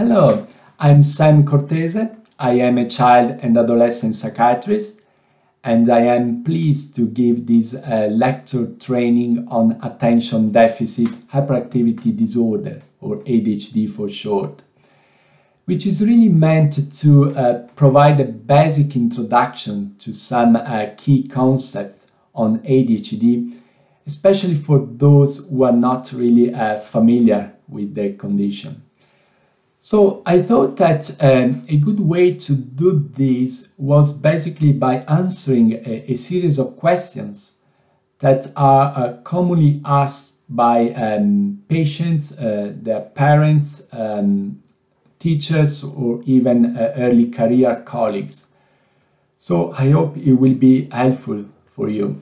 Hello, I'm Sam Cortese. I am a child and adolescent psychiatrist, and I am pleased to give this uh, lecture training on attention deficit hyperactivity disorder, or ADHD for short, which is really meant to uh, provide a basic introduction to some uh, key concepts on ADHD, especially for those who are not really uh, familiar with the condition. So I thought that um, a good way to do this was basically by answering a, a series of questions that are uh, commonly asked by um, patients, uh, their parents, um, teachers, or even uh, early career colleagues. So I hope it will be helpful for you.